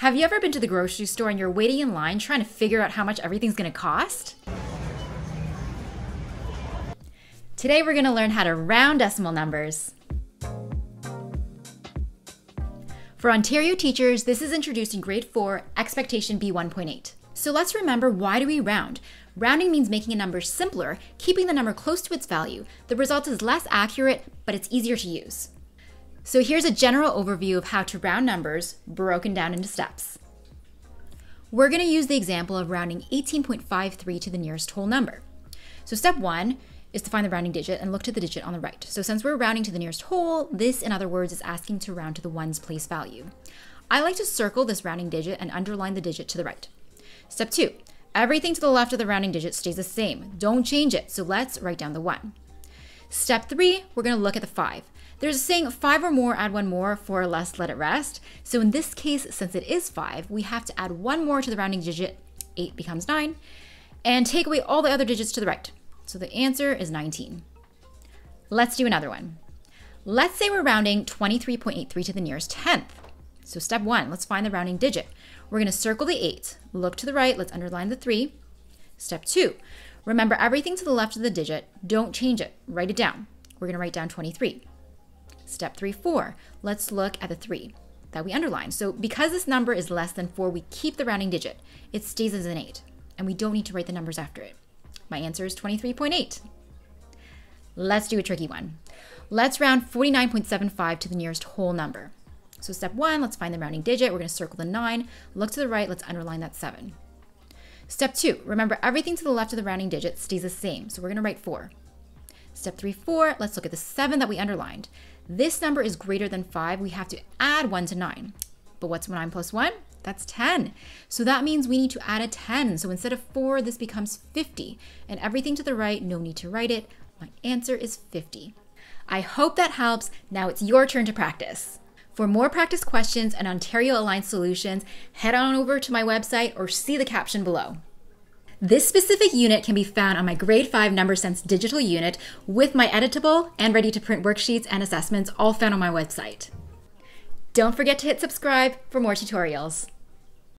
Have you ever been to the grocery store and you're waiting in line trying to figure out how much everything's gonna cost? Today we're gonna learn how to round decimal numbers. For Ontario teachers, this is introduced in grade 4, Expectation B 1.8. So let's remember why do we round? Rounding means making a number simpler, keeping the number close to its value. The result is less accurate, but it's easier to use. So here's a general overview of how to round numbers broken down into steps. We're going to use the example of rounding 18.53 to the nearest whole number. So step one is to find the rounding digit and look to the digit on the right. So since we're rounding to the nearest whole, this, in other words, is asking to round to the ones place value. I like to circle this rounding digit and underline the digit to the right. Step two, everything to the left of the rounding digit stays the same. Don't change it, so let's write down the one. Step three, we're gonna look at the five. There's a saying five or more, add one more, four or less, let it rest. So in this case, since it is five, we have to add one more to the rounding digit, eight becomes nine, and take away all the other digits to the right. So the answer is 19. Let's do another one. Let's say we're rounding 23.83 to the nearest tenth. So step one, let's find the rounding digit. We're gonna circle the eight, look to the right, let's underline the three. Step two, remember everything to the left of the digit, don't change it, write it down. We're gonna write down 23. Step three, four. Let's look at the three that we underlined. So because this number is less than four, we keep the rounding digit. It stays as an eight, and we don't need to write the numbers after it. My answer is 23.8. Let's do a tricky one. Let's round 49.75 to the nearest whole number. So step one, let's find the rounding digit. We're gonna circle the nine, look to the right, let's underline that seven. Step two, remember everything to the left of the rounding digit stays the same. So we're gonna write four. Step three, four, let's look at the seven that we underlined. This number is greater than 5. We have to add 1 to 9. But what's 9 plus 1? That's 10. So that means we need to add a 10. So instead of 4, this becomes 50. And everything to the right, no need to write it. My answer is 50. I hope that helps. Now it's your turn to practice. For more practice questions and Ontario Aligned solutions, head on over to my website or see the caption below. This specific unit can be found on my Grade 5 Number Sense digital unit with my editable and ready to print worksheets and assessments all found on my website. Don't forget to hit subscribe for more tutorials.